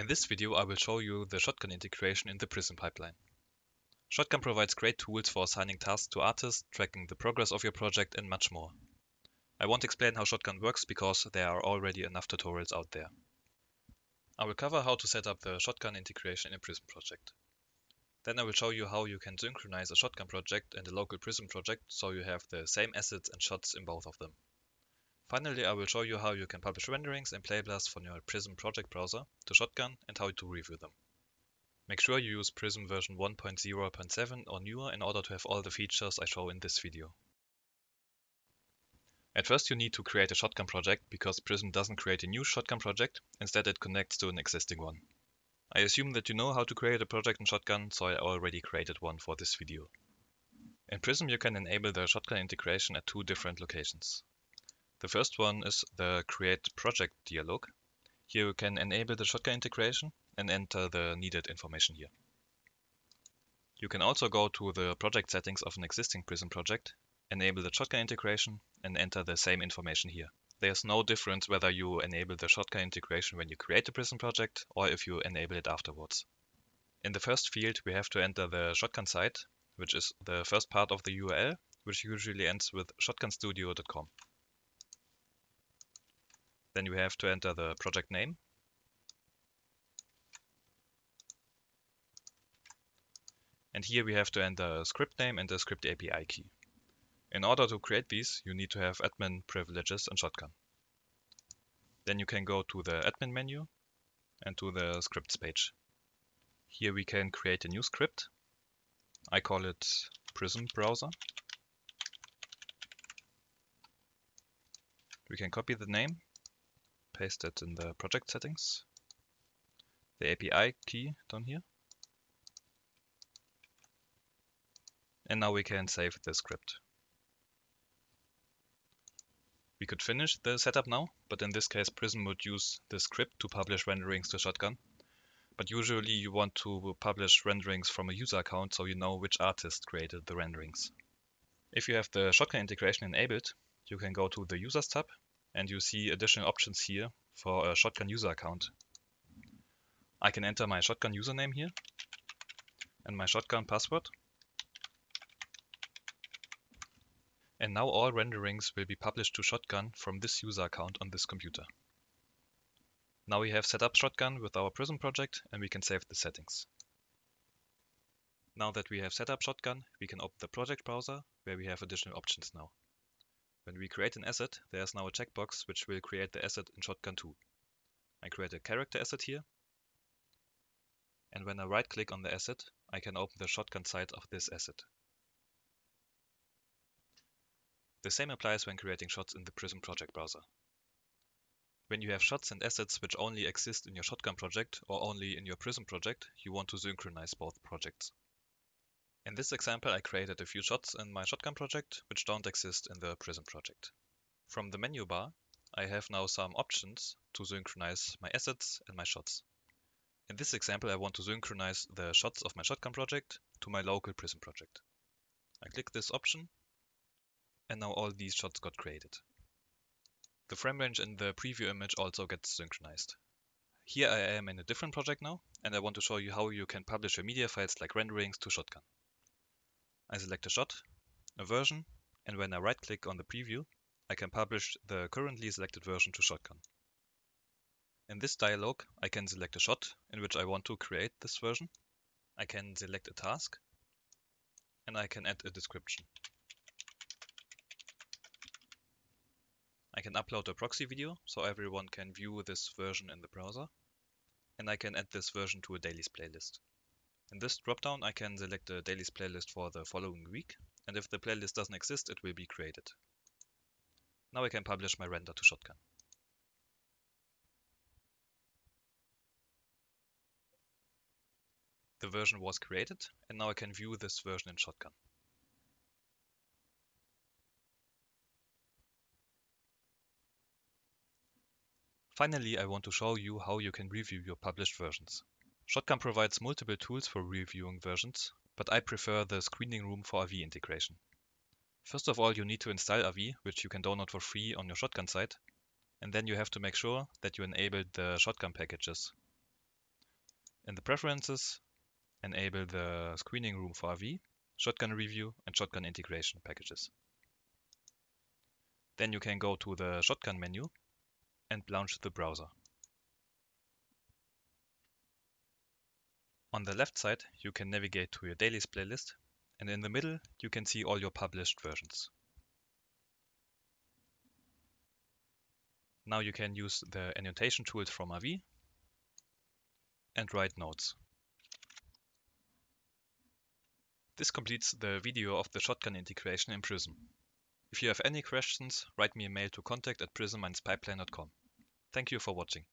In this video I will show you the Shotgun integration in the Prism pipeline. Shotgun provides great tools for assigning tasks to artists, tracking the progress of your project and much more. I won't explain how Shotgun works because there are already enough tutorials out there. I will cover how to set up the Shotgun integration in a Prism project. Then I will show you how you can synchronize a Shotgun project and a local Prism project so you have the same assets and shots in both of them. Finally, I will show you how you can publish renderings and playblasts from your Prism project browser to Shotgun and how to review them. Make sure you use Prism version 1.0.7 or newer in order to have all the features I show in this video. At first you need to create a Shotgun project because Prism doesn't create a new Shotgun project, instead it connects to an existing one. I assume that you know how to create a project in Shotgun, so I already created one for this video. In Prism you can enable the Shotgun integration at two different locations. The first one is the Create Project dialog. Here you can enable the Shotgun integration and enter the needed information here. You can also go to the project settings of an existing Prism project, enable the Shotgun integration and enter the same information here. There's no difference whether you enable the Shotgun integration when you create a Prism project or if you enable it afterwards. In the first field we have to enter the Shotgun site, which is the first part of the URL, which usually ends with shotgunstudio.com. Then you have to enter the project name. And here we have to enter a script name and a script API key. In order to create these, you need to have admin privileges in Shotgun. Then you can go to the admin menu and to the scripts page. Here we can create a new script. I call it Prism Browser. We can copy the name paste it in the project settings, the API key down here. And now we can save the script. We could finish the setup now, but in this case Prism would use the script to publish renderings to Shotgun. But usually you want to publish renderings from a user account so you know which artist created the renderings. If you have the Shotgun integration enabled, you can go to the Users tab and you see additional options here for a Shotgun user account. I can enter my Shotgun username here and my Shotgun password. And now all renderings will be published to Shotgun from this user account on this computer. Now we have set up Shotgun with our Prism project and we can save the settings. Now that we have set up Shotgun, we can open the project browser where we have additional options now. When we create an asset, there's now a checkbox which will create the asset in Shotgun 2. I create a character asset here. And when I right click on the asset, I can open the Shotgun side of this asset. The same applies when creating shots in the Prism project browser. When you have shots and assets which only exist in your Shotgun project or only in your Prism project, you want to synchronize both projects. In this example, I created a few shots in my Shotgun project, which don't exist in the Prism project. From the menu bar, I have now some options to synchronize my assets and my shots. In this example, I want to synchronize the shots of my Shotgun project to my local Prism project. I click this option, and now all these shots got created. The frame range in the preview image also gets synchronized. Here I am in a different project now, and I want to show you how you can publish your media files like renderings to Shotgun. I select a shot, a version, and when I right click on the preview, I can publish the currently selected version to Shotgun. In this dialog, I can select a shot in which I want to create this version. I can select a task, and I can add a description. I can upload a proxy video so everyone can view this version in the browser. And I can add this version to a dailies playlist. In this dropdown, I can select a dailies playlist for the following week, and if the playlist doesn't exist, it will be created. Now I can publish my render to Shotgun. The version was created, and now I can view this version in Shotgun. Finally, I want to show you how you can review your published versions. Shotgun provides multiple tools for reviewing versions, but I prefer the screening room for RV integration. First of all, you need to install RV, which you can download for free on your Shotgun site, and then you have to make sure that you enable the Shotgun packages. In the preferences, enable the screening room for RV, shotgun review and shotgun integration packages. Then you can go to the shotgun menu and launch the browser. On the left side, you can navigate to your dailies playlist, and in the middle, you can see all your published versions. Now you can use the annotation tools from RV and write notes. This completes the video of the shotgun integration in Prism. If you have any questions, write me a mail to contact at prism-pipeline.com. Thank you for watching.